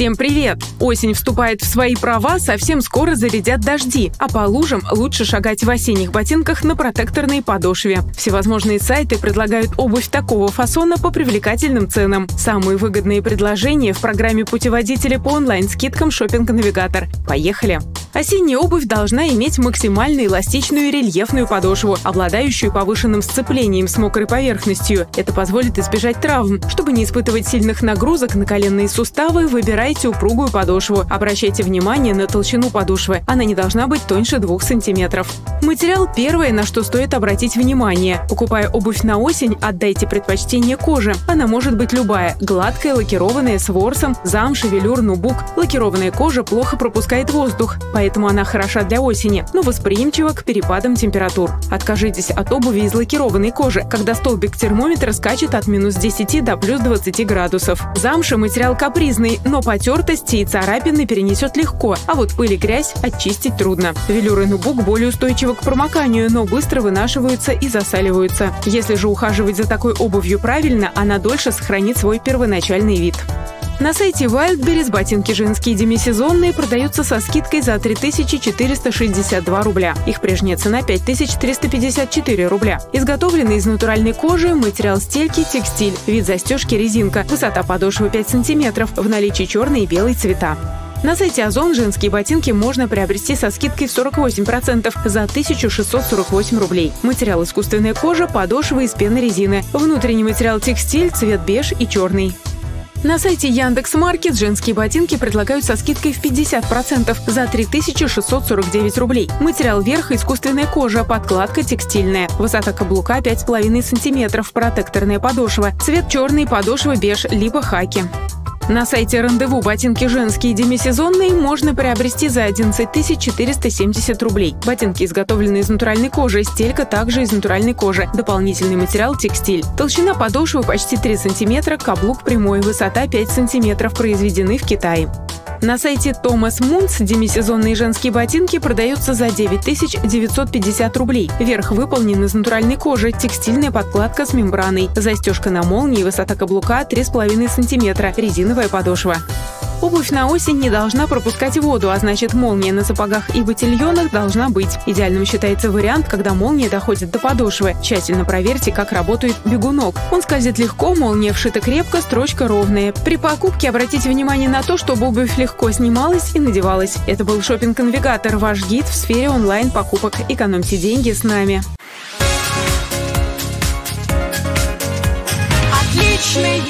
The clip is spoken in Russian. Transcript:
Всем привет! Осень вступает в свои права, совсем скоро зарядят дожди, а по лужам лучше шагать в осенних ботинках на протекторной подошве. Всевозможные сайты предлагают обувь такого фасона по привлекательным ценам. Самые выгодные предложения в программе путеводителя по онлайн-скидкам Шопинг навигатор Поехали! Осенняя обувь должна иметь максимально эластичную рельефную подошву, обладающую повышенным сцеплением с мокрой поверхностью. Это позволит избежать травм. Чтобы не испытывать сильных нагрузок на коленные суставы, выбирайте упругую подошву. Обращайте внимание на толщину подошвы. Она не должна быть тоньше 2 см. Материал – первое, на что стоит обратить внимание. Покупая обувь на осень, отдайте предпочтение коже. Она может быть любая – гладкая, лакированная, с ворсом, замша, велюр, нубук. Лакированная кожа плохо пропускает воздух, поэтому она хороша для осени, но восприимчива к перепадам температур. Откажитесь от обуви из лакированной кожи, когда столбик термометра скачет от минус 10 до плюс 20 градусов. Замша – материал капризный, но потертости и царапины перенесет легко, а вот пыль и грязь очистить трудно. Велюр и нубук более устойчивы к промоканию, но быстро вынашиваются и засаливаются. Если же ухаживать за такой обувью правильно, она дольше сохранит свой первоначальный вид. На сайте Wildberries ботинки женские демисезонные продаются со скидкой за 3462 рубля. Их прежняя цена 5354 рубля. Изготовлены из натуральной кожи, материал стельки, текстиль, вид застежки резинка, высота подошвы 5 см, в наличии черный и белый цвета. На сайте Озон женские ботинки можно приобрести со скидкой в 48% за 1648 рублей. Материал искусственная кожа, подошва из пены резины. Внутренний материал текстиль, цвет беж и черный. На сайте Яндекс Маркет женские ботинки предлагают со скидкой в 50% за 3649 рублей. Материал верха – искусственная кожа, подкладка текстильная. Высота каблука 5,5 см, протекторная подошва. Цвет черный, подошва беж, либо хаки. На сайте «Рандеву» ботинки женские демисезонные можно приобрести за 11 470 рублей. Ботинки изготовлены из натуральной кожи, стелька также из натуральной кожи. Дополнительный материал – текстиль. Толщина подошвы почти 3 см, каблук прямой, высота 5 см, произведены в Китае. На сайте Thomas Moons демисезонные женские ботинки продаются за 9950 рублей. Верх выполнен из натуральной кожи, текстильная подкладка с мембраной, застежка на молнии, высота каблука 3,5 см, резиновая подошва. Обувь на осень не должна пропускать воду, а значит молния на сапогах и ботильонах должна быть. Идеальным считается вариант, когда молния доходит до подошвы. Тщательно проверьте, как работает бегунок. Он скользит легко, молния вшита крепко, строчка ровная. При покупке обратите внимание на то, чтобы обувь легко снималась и надевалась. Это был шопинг навигатор ваш гид в сфере онлайн-покупок. Экономьте деньги с нами. Отличные